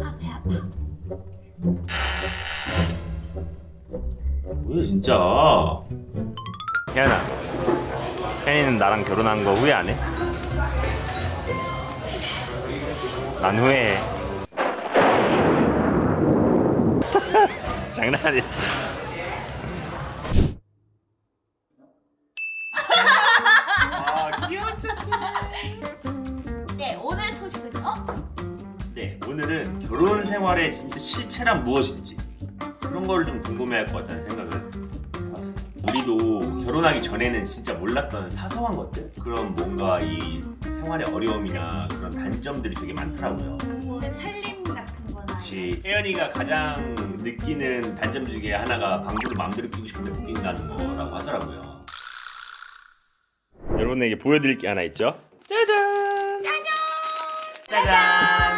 아, 배 아파. 뭐야 진짜 혜연아 혜연이는 나랑 결혼한 거 후회 안 해? 난 후회해 장난이야 아 귀여웠 오늘은 결혼 생활의 진짜 실체란 무엇인지 그런 걸 좀 궁금해할 것 같다는 생각을 해봤어요. 우리도 결혼하기 전에는 진짜 몰랐던 사소한 것들 그런 뭔가 이 생활의 어려움이나 그런 단점들이 되게 많더라고요. 뭐 살림 같은 거나. 혹시 혜연이가 가장 느끼는 단점 중에 하나가 방구를 마음대로 끼고 싶은데 못 낀다는 거라고 하더라고요. 여러분에게 보여드릴 게 하나 있죠? 짜잔! 짜잔! 짜잔!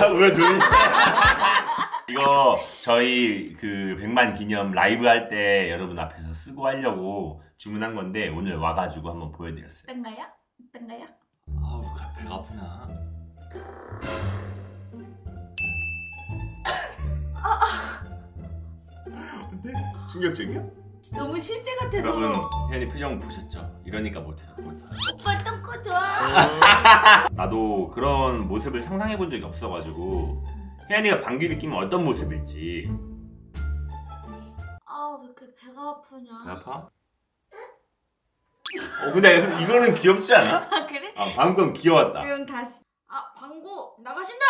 왜 눈이? 이거 저희 그 100만 기념 라이브 할 때 여러분 앞에서 쓰고 하려고 주문한 건데 오늘 와가지고 한번 보여드렸어요. 어떤가요? 어떤가요? 아우 배가 아프나? 어때? 충격적이야? 너무 실제 같아서. 여러분 혜연이 표정 보셨죠? 이러니까 못해 못해. 오빠 똥꼬 좋아. 나도 그런 모습을 상상해 본 적이 없어가지고 혜연이가 방귀를 끼면 어떤 모습일지 아, 왜 이렇게 배가 아프냐? 배 아파? 어 근데 이거는 귀엽지 않아? 아, 그래? 아 방금 귀여웠다 그럼 다시. 아, 방구 나가신다.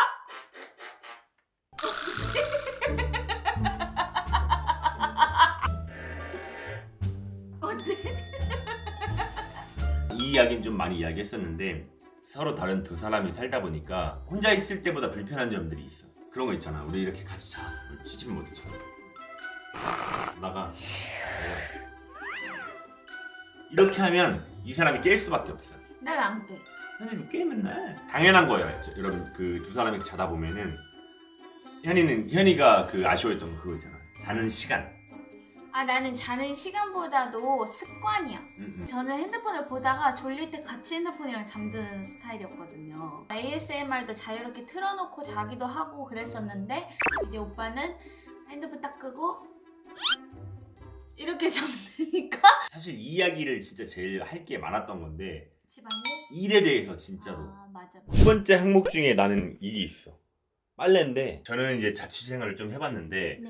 이 이야기는 좀 많이 이야기했었는데 서로 다른 두 사람이 살다 보니까 혼자 있을 때보다 불편한 점들이 있어. 그런 거 있잖아. 우리 이렇게 같이 자. 취침 못해 자 나가. 이렇게 하면 이 사람이 깰 수밖에 없어요 난안 빼. 현이도 꽤 맨날. 당연한 거예요. 저- 여러분 그 두 사람이 자다 보면은 현이는 현이가 그 아쉬워했던 거 그거 있잖아. 자는 시간 아, 나는 자는 시간보다도 습관이야. 음, 음. 저는 핸드폰을 보다가 졸릴 때 같이 핸드폰이랑 잠드는 스타일이었거든요. ASMR도 자유롭게 틀어놓고 자기도 하고 그랬었는데 이제 오빠는 핸드폰 딱 끄고 이렇게 잠드니까 사실 이 이야기를 진짜 제일 할 게 많았던 건데 집안일? 일에 대해서 진짜로 아 맞아. 두 번째 항목 중에 나는 이게 있어. 빨래인데 저는 이제 자취생활을 좀 해봤는데 네.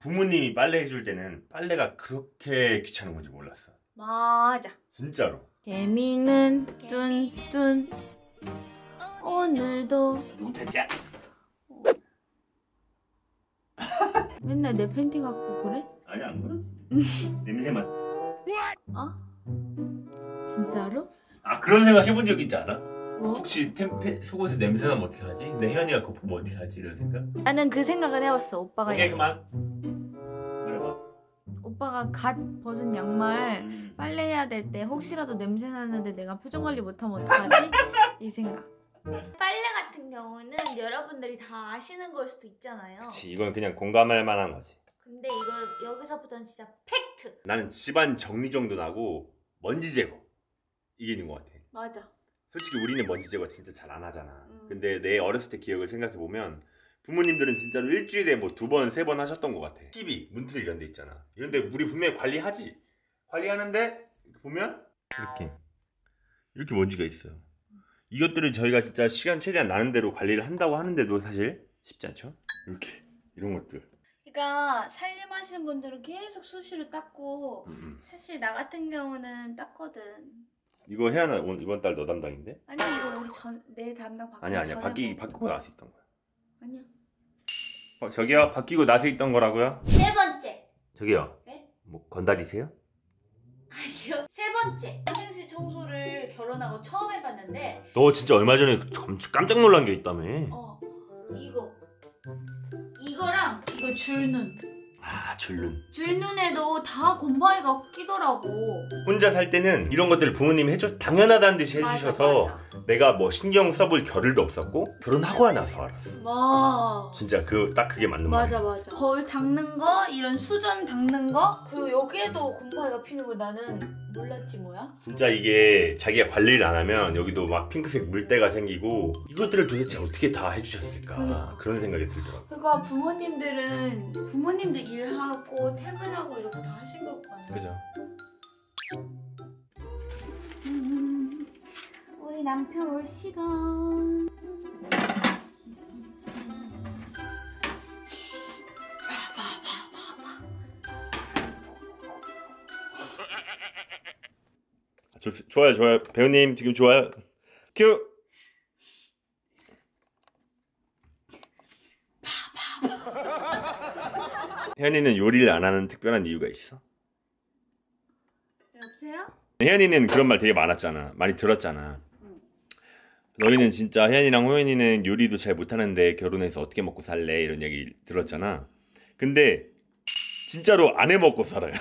부모님이 빨래 해줄 때는 빨래가 그렇게 귀찮은 건지 몰랐어. 맞아. 진짜로. 개미는 뚠뚠 오늘도 못했지? 맨날 내 팬티 갖고 그래? 아니 안 그러지. 냄새 맡지. 어? 진짜로? 아 그런 생각 해본 적 있지 않아? 뭐? 혹시 템페 속옷에 냄새 나면 어떻게 하지? 내 혜연이가 그거 보면 어떻게 하지? 이런 생각? 나는 그 생각은 해봤어. 오빠가 오케이 그만. 그래봐. 오빠가 갓 벗은 양말 음. 빨래해야 될 때 혹시라도 냄새 나는데 내가 표정 관리 못하면 어떡하지? 이 생각. 빨래 같은 경우는 여러분들이 다 아시는 걸 수도 있잖아요. 그치 이건 그냥 공감할 만한 거지. 근데 이거 여기서부터는 진짜 팩트. 나는 집안 정리 정돈하고 먼지 제거 이게 있는 것 같아. 맞아. 솔직히 우리는 먼지 제거 진짜 잘 안 하잖아. 음. 근데 내 어렸을 때 기억을 생각해 보면 부모님들은 진짜로 일주일에 뭐 두 번, 세 번 하셨던 것 같아. TV, 문틀 이런 데 있잖아. 이런 데 우리 분명히 관리하지. 관리하는데 보면 이렇게 이렇게 먼지가 있어요. 이것들을 저희가 진짜 시간 최대한 나는 대로 관리를 한다고 하는데도 사실 쉽지 않죠? 이렇게 이런 것들. 그러니까 살림하시는 분들은 계속 수시로 닦고 음, 음. 사실 나 같은 경우는 닦거든. 이거 해야 나 이번 달 너 담당인데? 아니 이거 우리 전 내 담당 바꾸기 아니야 아니야 바뀌 뭐- 바뀌고 나서 있던 거야. 아니야. 어, 저기요 바뀌고 나서 있던 거라고요? 세 번째. 저기요. 네? 뭐 건달이세요? 아니요. 세 번째. 화장실 청소를 결혼하고 처음 해봤는데 너 진짜 얼마 전에 깜- 깜짝 놀란 게 있다며. 어 이거 이거랑 이거 줄눈 아 줄눈. 줄눈에도 다 곰팡이가 끼더라고. 혼자 살 때는 이런 것들을 부모님이 해줘 당연하다는 듯이 맞아, 해주셔서 맞아. 내가 뭐 신경 써볼 겨를도 없었고 결혼하고 나서 알았어. 와. 진짜 그 딱 그게 맞는 맞아 말이야. 맞아. 거울 닦는 거, 이런 수전 닦는 거, 그리고 여기에도 곰팡이가 피는 걸 나는 몰랐지 뭐야? 진짜 이게 자기가 관리를 안 하면 여기도 막 핑크색 물때가 생기고 이것들을 도대체 어떻게 다 해주셨을까 그러니까. 그런 생각이 들더라고. 그러니까 부모님들은 부모님도 일하고 퇴근하고 이렇게 다 하신 걸 거 아니야. 그죠? 음, 우리 남편 올 시간. 좋, 좋아요, 좋아요. 배우님 지금 좋아요. 큐. 혜연이는 요리를 안 하는 특별한 이유가 있어? 여보세요? 혜연이는 그런 말 되게 많았잖아. 많이 들었잖아. 응. 너희는 진짜 혜연이랑 호연이는 요리도 잘 못하는데 결혼해서 어떻게 먹고 살래? 이런 얘기 들었잖아. 근데 진짜로 안 해 먹고 살아요.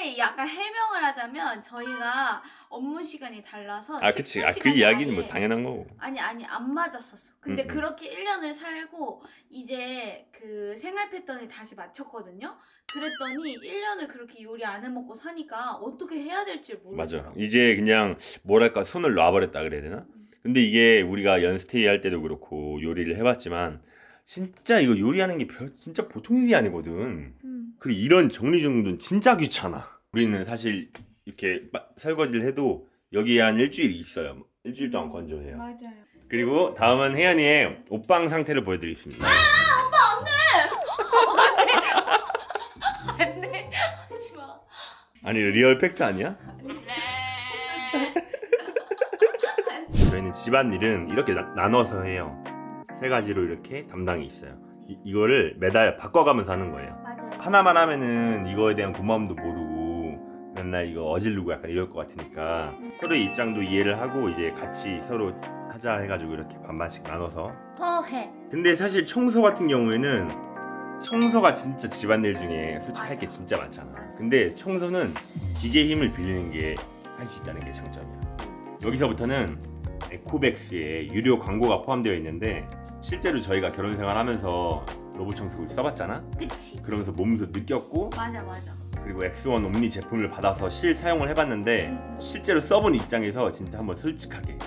근데 약간 해명을 하자면 저희가 업무 시간이 달라서 아, 그치. 아, 그 이야기는 뭐 당연한 거고. 아니 아니 안 맞았었어. 근데 음, 음. 그렇게 1년을 살고 이제 그 생활 패턴이 다시 맞췄거든요. 그랬더니 1년을 그렇게 요리 안 해 먹고 사니까 어떻게 해야 될지 맞아. 모르겠더라고. 이제 그냥 뭐랄까 손을 놔버렸다 그래야 되나? 근데 이게 우리가 연스테이 할 때도 그렇고 요리를 해봤지만 진짜 이거 요리하는 게 별, 진짜 보통 일이 아니거든. 음. 그리고 이런 정리정돈은 진짜 귀찮아. 우리는 사실 이렇게 마- 설거지를 해도 여기에 한 일주일이 있어요. 일주일 동안 건조해요. 맞아요. 그리고 다음은 혜연이의 옷방 상태를 보여드리겠습니다. 안돼 하지 마. 아니 real fact 아니야? 저희는 집안일은 이렇게 나, 나눠서 해요. 세 가지로 이렇게 담당이 있어요. 이, 이거를 매달 바꿔가면서 하는 거예요. 하나만 하면은 이거에 대한 고마움도 모르고 맨날 이거 어질르고 약간 이럴 것 같으니까 서로의 입장도 이해를 하고 이제 같이 서로 하자 해가지고 이렇게 반반씩 나눠서 해. 근데 사실 청소 같은 경우에는 청소가 진짜 집안일 중에 솔직히 할 게. 진짜 많잖아 근데 청소는 기계 힘을 빌리는 게 할 수 있다는 게 장점이야 여기서부터는 에코백스에 유료 광고가 포함되어 있는데 실제로 저희가 결혼 생활하면서 로봇 청소기를 써봤잖아 그치. 그러면서 몸소 느꼈고 맞아 맞아. 그리고 엑스원 옴니 제품을 받아서 실 사용을 해봤는데 음. 실제로 써본 입장에서 진짜 한번 솔직하게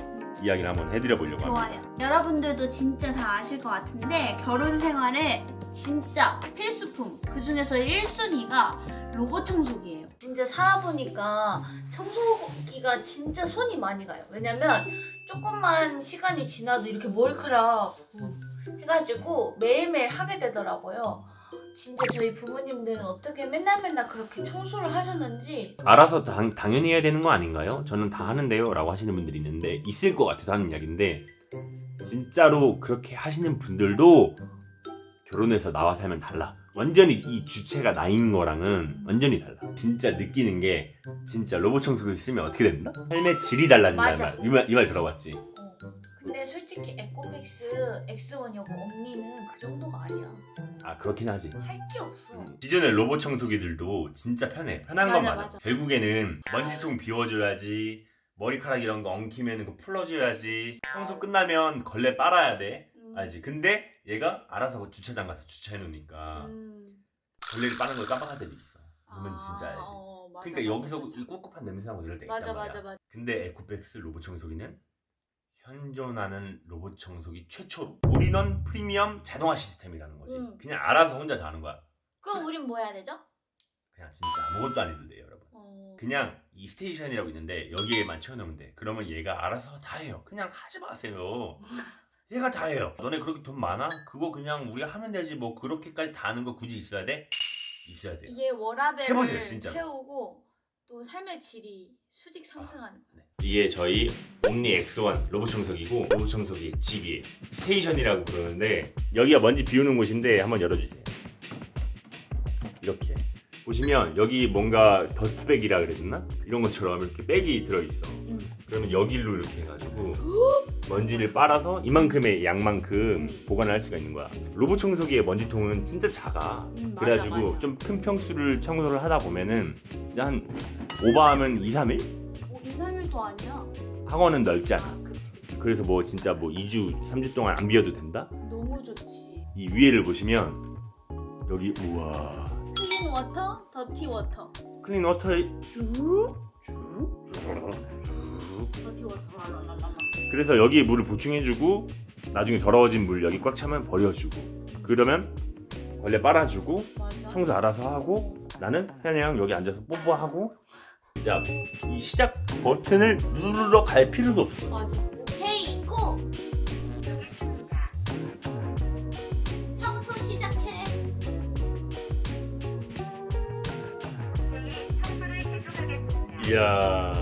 이야기를 한번 해드려 보려고 합니다. 좋아요. 여러분들도 진짜 다 아실 것 같은데 결혼 생활에 진짜 필수품 그 중에서 1순위가 로봇 청소기예요. 진짜 살아보니까 청소기가 진짜 손이 많이 가요. 왜냐면 조금만 시간이 지나도 이렇게 머리카락 해가지고 매일매일 하게 되더라고요. 진짜 저희 부모님들은 어떻게 맨날 맨날 그렇게 청소를 하셨는지 알아서 당, 당연히 해야 되는 거 아닌가요? 저는 다 하는데요 라고 하시는 분들이 있는데 있을 것 같아서 하는 이야기인데 진짜로 그렇게 하시는 분들도 결혼해서 나와 살면 달라 완전히 이 주체가 나인 거랑은 완전히 달라 진짜 느끼는 게 진짜 로봇 청소기 쓰면 어떻게 된다? 삶의 질이 달라진다는 맞아. 말. 이 말, 이 말 들어봤지? 어. 근데 솔직히 에코백스 X1이고 옴니는 그 정도가 아니야. 아 그렇긴 하지 할 게 없어. 음. 기존의 로봇 청소기들도 진짜 편해. 편한 건 맞아, 맞아. 맞아. 결국에는 먼지통 비워줘야지. 머리카락 이런 거 엉키면 그거 풀어줘야지. 청소 끝나면 걸레 빨아야 돼. 음. 알지? 근데 얘가 알아서 주차장 가서 주차해 놓으니까 음. 걸레를 빠는 걸 깜빡할 때도 있어. 그러면 진짜 알지. 어, 맞아, 그러니까 맞아, 여기서 맞아. 이 꿉꿉한 냄새 나고 이럴 때가 맞아 있단 말이야. 맞아 맞아. 근데 에코백스 로봇 청소기는 현존하는 로봇 청소기 최초 올인원 프리미엄 자동화 시스템이라는 거지. 음. 그냥 알아서 혼자 다 하는 거야. 그럼 우린 뭐 해야 되죠? 그냥 진짜 아무것도 안 해도 돼요, 여러분. 어. 그냥 이 스테이션이라고 있는데 여기에만 채워놓으면 돼. 그러면 얘가 알아서 다 해요. 그냥 하지 마세요. 얘가 다 해요. 너네 그렇게 돈 많아? 그거 그냥 우리가 하면 되지. 뭐 그렇게까지 다 하는 거 굳이 있어야 돼? 있어야 돼. 이게 워라밸을 해보세요. 채우고 또 삶의 질이 수직 상승하는 거야. 이게 저희 옴니 X1 로봇 청소기고 로봇 청소기의 집이에요. 스테이션이라고 그러는데 여기가 먼지 비우는 곳인데 한번 열어주세요. 이렇게 보시면 여기 뭔가 더스트백이라 되나? 이런 것처럼 이렇게 백이 들어있어. 음. 그러면 여기로 이렇게 해가지고 먼지를 빨아서 이만큼의 양만큼 보관을 할 수가 있는 거야. 로봇 청소기의 먼지통은 진짜 작아. 음, 그래가지고. 좀 큰 평수를 청소를 하다 보면은 진짜 한 오버하면 2, 3일? 뭐 2, 3일도 아니야. 학원은 넓지 않아. 아, 그치. 그래서 뭐 진짜 뭐 2주, 3주 동안 안 비워도 된다? 너무 좋지. 이 위에를 보시면 여기 우와 클린 워터, 더티 워터. 클린 워터에 쭉, 쭉, 쭉. 그래서 여기에 물을 보충해주고 나중에 더러워진 물 여기 꽉 차면 버려주고 그러면 걸레 빨아주고 맞아. 청소 알아서 하고 나는 그냥 여기 앉아서 뽀뽀하고 진짜 이 시작 버튼을 누르러 갈 필요도 없어 맞아. 오케이 고. 청소 시작해. 이야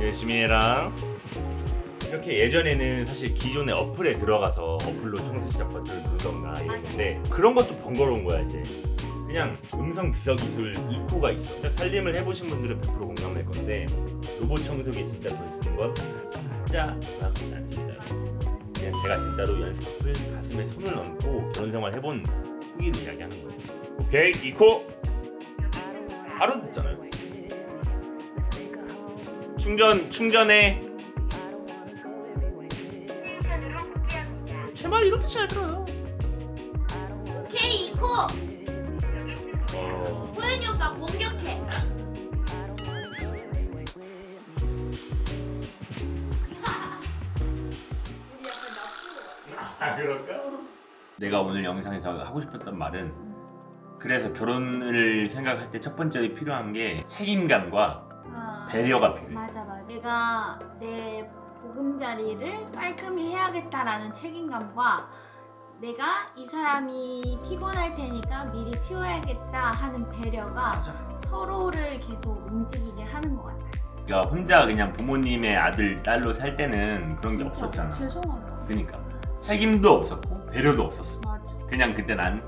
열심히 해라 이렇게 예전에는 사실 기존의 어플에 들어가서 어플로 청소 시작 버튼을 누르던가 이랬는데 그런 것도 번거로운 거야 이제 그냥 음성 비서 기술 이코가 있어 진짜 살림을 해보신 분들은 100% 공감할 건데 로봇 청소기 진짜 돈 쓰는 건 진짜 나쁘지 않습니다 그냥 제가 진짜로 연습을 가슴에 손을 얹고 결혼 생활 해본 후기를 이야기하는 거예요 오케이 이코 바로 듣잖아요. 충전 충전해. 제발 이렇게 잘 들어요. 오빠 공격해. 아 그럴까? 내가 오늘 영상에서 하고 싶었던 말은 그래서 결혼을 생각할 때 첫 번째 필요한 게 책임감과 아, 배려가 필요해. 맞아 맞아. 내가 내 보금자리를 깔끔히 해야겠다라는 책임감과 내가 이 사람이 피곤할 테니까 미리 치워야겠다 하는 배려가 맞아. 서로를 계속 움직이게 하는 것 같아. 그러니까 혼자 그냥 부모님의 아들 딸로 살 때는 그런 게 진짜 없었잖아. 죄송하다. 그러니까 책임도 없었고 배려도 없었어. 맞아. 그냥 그때 난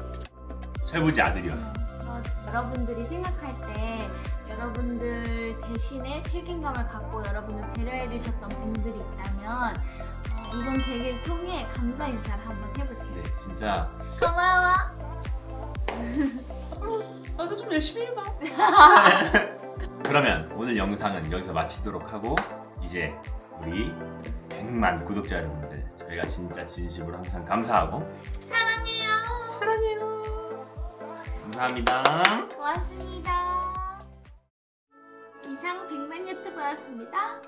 철부지 아들이었어. 맞아. 여러분들이 생각할 때 여러분들 대신에 책임감을 갖고 여러분을 배려해 주셨던 분들이 있다면 어, 이번 계기를 통해 감사 인사를 한번 해보세요. 네, 진짜 고마워. 나도 좀 열심히 해봐. 그러면 오늘 영상은 여기서 마치도록 하고 이제 우리 100만 구독자 여러분들 저희가 진짜 진심으로 항상 감사하고 사랑해요. 사랑해요. 감사합니다. 고맙습니다. 이상 100만 유튜버였습니다.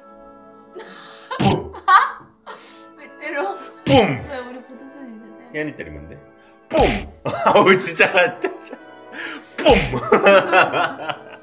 뿜! 왜 때려? 뿜! 왜 우리 구독자님들 때려? 혜연이 때린 건데? 뿜! 아우 진짜 뿜!